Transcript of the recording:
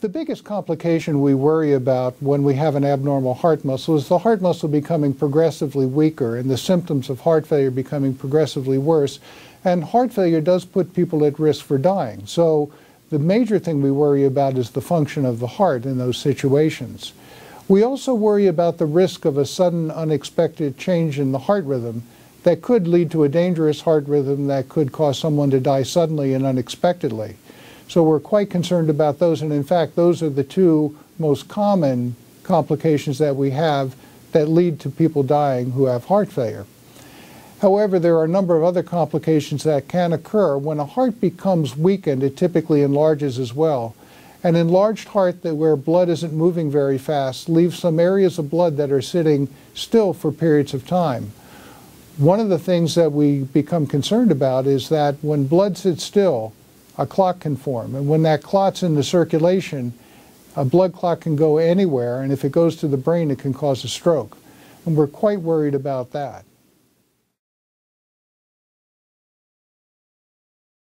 The biggest complication we worry about when we have an abnormal heart muscle is the heart muscle becoming progressively weaker and the symptoms of heart failure becoming progressively worse. And heart failure does put people at risk for dying. So the major thing we worry about is the function of the heart in those situations. We also worry about the risk of a sudden unexpected change in the heart rhythm that could lead to a dangerous heart rhythm that could cause someone to die suddenly and unexpectedly. So we're quite concerned about those, and in fact, those are the two most common complications that we have that lead to people dying who have heart failure. However, there are a number of other complications that can occur. When a heart becomes weakened, it typically enlarges as well. An enlarged heart that where blood isn't moving very fast leaves some areas of blood that are sitting still for periods of time. One of the things that we become concerned about is that when blood sits still, a clot can form. And when that clot's in the circulation, a blood clot can go anywhere, and if it goes to the brain, it can cause a stroke. And we're quite worried about that.